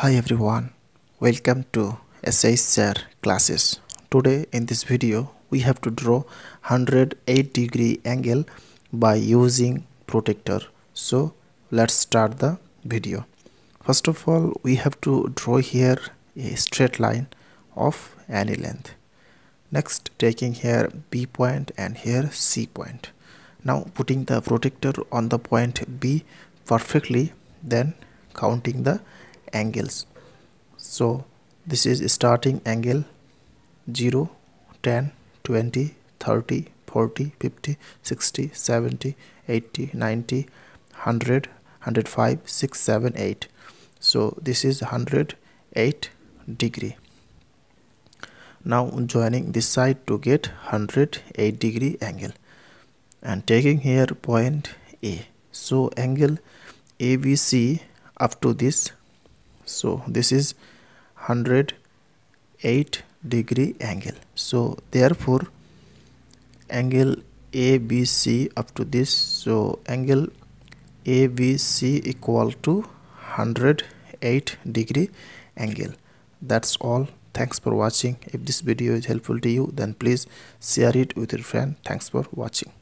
Hi everyone, welcome to SH Sir classes. Today in this video we have to draw 108 degree angle by using protractor. So let's start the video. First of all we have to draw here a straight line of any length. Next taking here B point and here C point. Now putting the protractor on the point B perfectly then counting the angles. So this is starting angle 0 10 20 30 40 50 60 70 80 90 100 105 6 7 8 so this is 108 degree. Now joining this side to get 108 degree angle and taking here point A. So angle ABC up to this so this is 108 degree angle. So therefore angle ABC up to this. So angle ABC equal to 108 degree angle. That's all. Thanks for watching. If this video is helpful to you then please share it with your friend. Thanks for watching